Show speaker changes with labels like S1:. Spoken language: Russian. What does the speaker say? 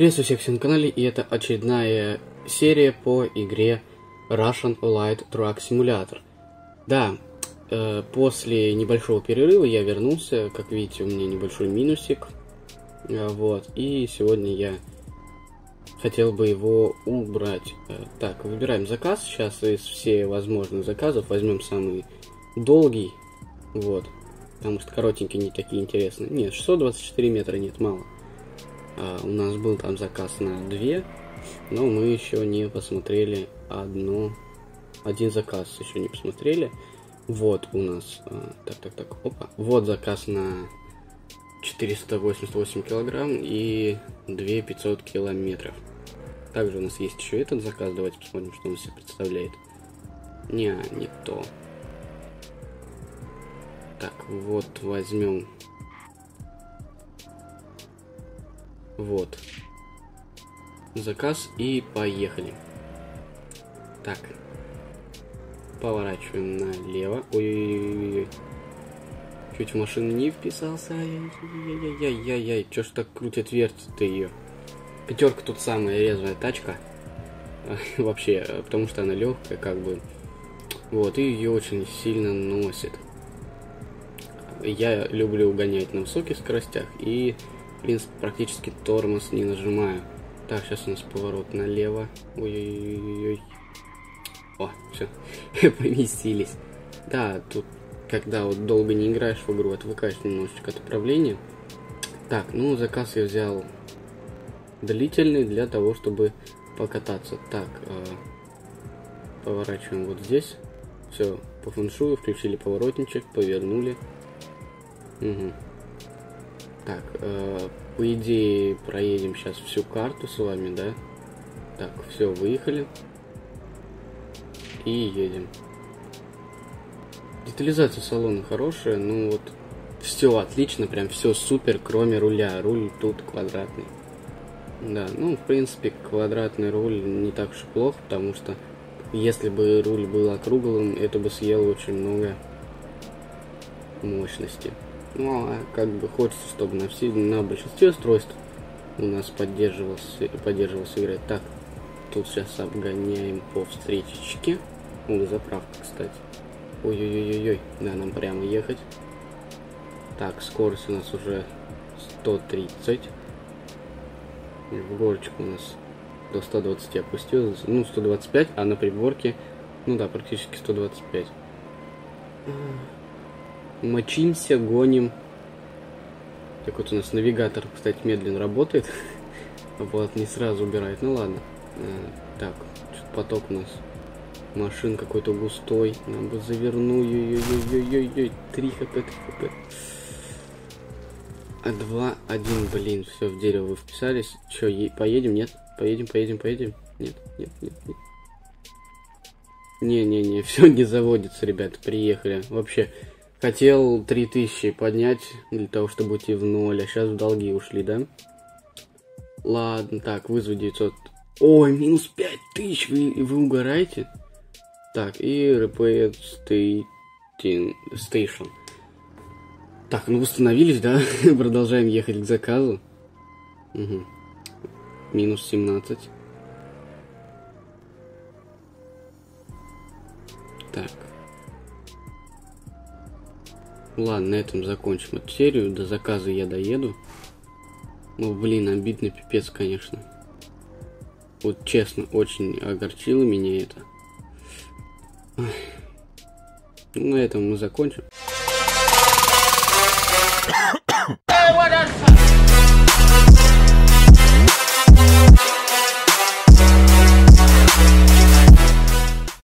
S1: Приветствую всех на канале, и это очередная серия по игре Russian Light Truck Simulator. Да, э, после небольшого перерыва я вернулся, как видите, у меня небольшой минусик. Э, вот, и сегодня я хотел бы его убрать. Э, так, выбираем заказ, сейчас из всех возможных заказов возьмем самый долгий, вот, потому что коротенькие не такие интересные. Нет, 624 метра нет, мало. А, у нас был там заказ на две, но мы еще не посмотрели одну, один заказ еще не посмотрели. Вот у нас, а, так, так, так, опа, вот заказ на 488 килограмм и 2500 километров. Также у нас есть еще этот заказ, давайте посмотрим, что он себе представляет. Не, не то. Так, вот возьмем Вот. Заказ и поехали. Так. Поворачиваем налево. Ой-ой-ой. Чуть в машину не вписался. Ай-яй-яй-яй-яй. Чё ж так крутит вертит-то ее? Пятерка тут самая резвая тачка. Вообще, потому что она легкая, как бы. Вот, и ее очень сильно носит. Я люблю гонять на высоких скоростях и принципе, практически тормоз не нажимаю. Так, сейчас у нас поворот налево. Ой-ой-ой. О, все, поместились. Да, тут, когда вот долго не играешь в игру, отвыкаешь немножечко от управления. Так, ну, заказ я взял длительный для того, чтобы покататься. Так, э, поворачиваем вот здесь. Все, по фэншую, включили поворотничек, повернули. Угу. Так, э, по идее, проедем сейчас всю карту с вами, да? Так, все, выехали. И едем. Детализация салона хорошая, ну вот все отлично, прям все супер, кроме руля. Руль тут квадратный. Да, ну, в принципе, квадратный руль не так уж и плохо, потому что если бы руль был округлым, это бы съело очень много мощности. Ну, а как бы хочется, чтобы на, все, на большинстве устройств у нас поддерживался, поддерживался играть. Так, тут сейчас обгоняем по встречечке. О, заправка, кстати. Ой-ой-ой-ой, да, нам прямо ехать. Так, скорость у нас уже 130. В горочку у нас до 120 опустилась. Ну, 125, а на приборке, ну да, практически 125 мочимся, гоним. Так вот у нас навигатор, кстати, медленно работает. Вот, не сразу убирает. Ну ладно. Э, так, поток у нас. Машин какой-то густой. Нам бы заверну. Ой-ой-ой-ой-ой. 3 хп, 3 хп. А 2, 1, блин, все, в дерево вы вписались. Че, поедем? Нет? Поедем, поедем, поедем? Нет, нет, нет, нет. Не-не-не, все не заводится, ребята, приехали. Вообще, Хотел 3000 поднять для того, чтобы уйти в ноль, а сейчас в долги ушли, да? Ладно, так, вызов 900. Ой, минус 5000, вы, вы угораете? Так, и Repair Station. Так, ну восстановились, да? Продолжаем ехать к заказу. Угу. Минус 17. Так. Ладно, на этом закончим эту серию. До заказа я доеду. Ну, блин, обидно пипец, конечно. Вот честно, очень огорчило меня это. Ну, на этом мы закончим.